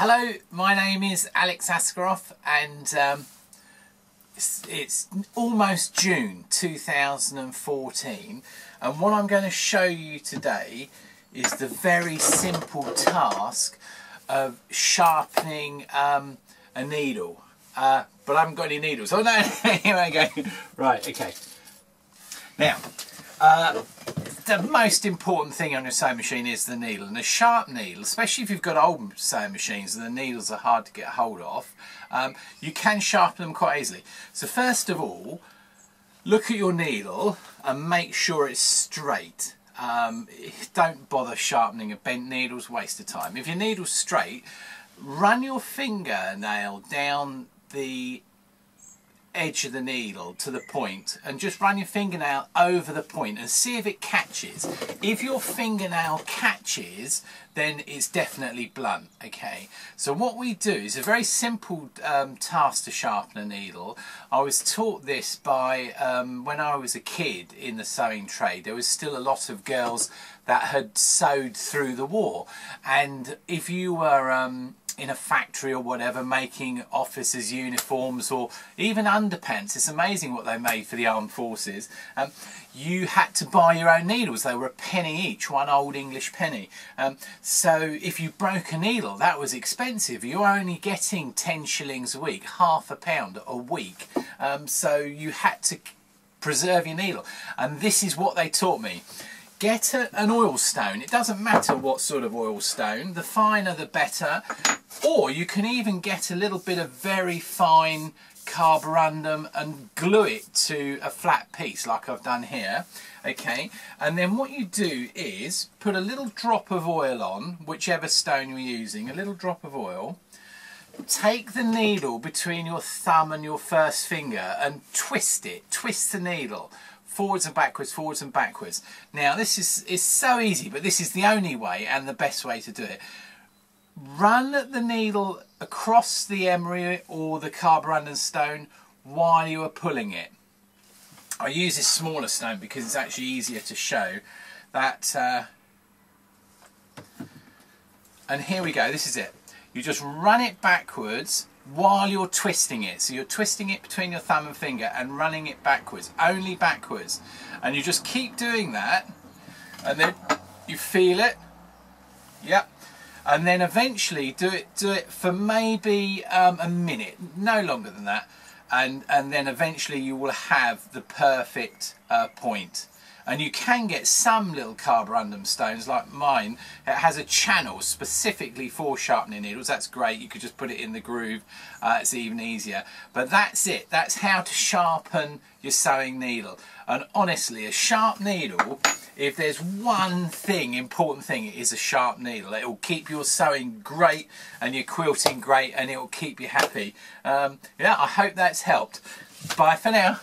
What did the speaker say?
Hello, my name is Alex Askaroff and um, it's, it's, almost June 2014 and what I'm going to show you today is the very simple task of sharpening um, a needle. Uh, but I haven't got any needles. Oh no, here I go. Right, okay. Now, uh, the most important thing on your sewing machine is the needle and a sharp needle especially if you've got old sewing machines and the needles are hard to get hold of um, you can sharpen them quite easily. So first of all look at your needle and make sure it's straight. Um, don't bother sharpening a bent needle's waste of time. If your needle's straight run your fingernail down the edge of the needle to the point and just run your fingernail over the point and see if it catches. If your fingernail catches, then it's definitely blunt, okay? So what we do is a very simple um, task to sharpen a needle. I was taught this by, um, when I was a kid in the sewing trade, there was still a lot of girls that had sewed through the war. And if you were um, in a factory or whatever making officers uniforms or even underpants. It's amazing what they made for the armed forces. Um, you had to buy your own needles. They were a penny each one old english penny. Um, so if you broke a needle that was expensive. You were only getting 10 shillings a week half a pound a week. Um, so you had to preserve your needle. And this is what they taught me get a, an oil stone. It doesn't matter what sort of oil stone, the finer the better. Or you can even get a little bit of very fine carborundum and glue it to a flat piece like I've done here okay? And then what you do is put a little drop of oil on whichever stone you're using a little drop of oil. Take the needle between your thumb and your first finger and twist it. Twist the needle forwards and backwards, forwards and backwards. Now this is, is so easy, but this is the only way and the best way to do it. Run the needle across the emery or the carborundum stone while you are pulling it. I use this smaller stone because it's actually easier to show that uh, and here we go this is it you just run it backwards while you're twisting it. So you're twisting it between your thumb and finger and running it backwards, only backwards. And you just keep doing that and then you feel it. Yep. And then eventually do it do it for maybe um, a minute, no longer than that. And, and then eventually you will have the perfect uh, point and you can get some little carborundum stones like mine it has a channel specifically for sharpening needles. That's great. You could just put it in the groove uh, it's even easier. But that's it. That's how to sharpen your sewing needle. And honestly a sharp needle if there's one thing important thing it is a sharp needle. It will keep your sewing great and your quilting great and it will keep you happy. Um, yeah I hope that's helped. Bye for now